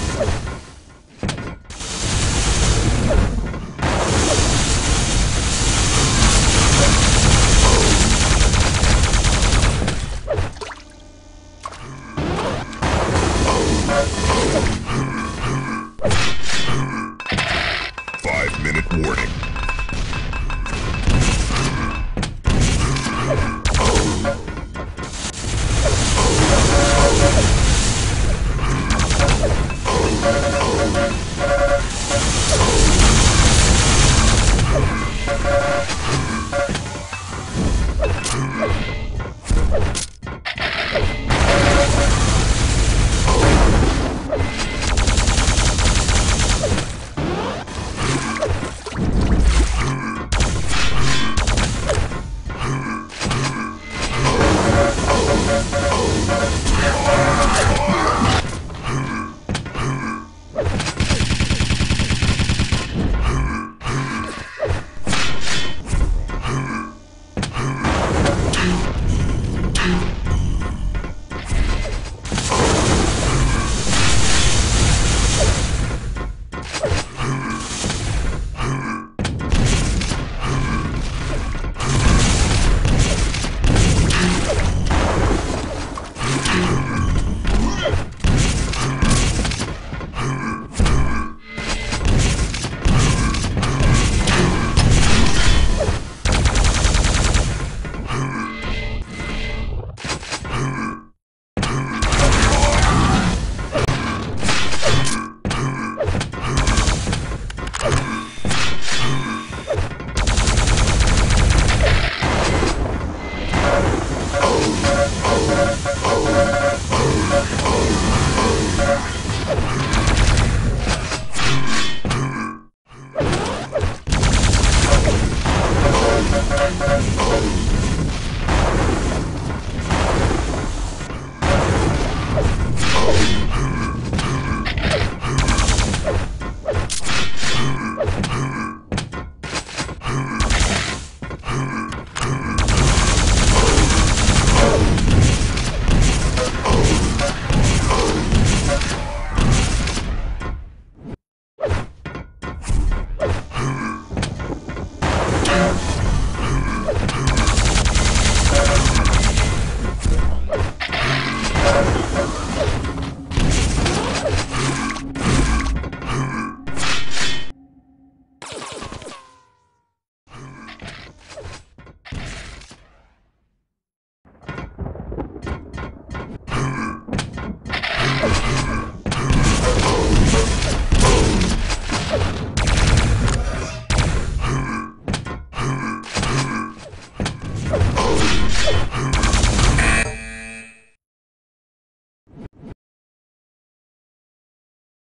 Let's go. you.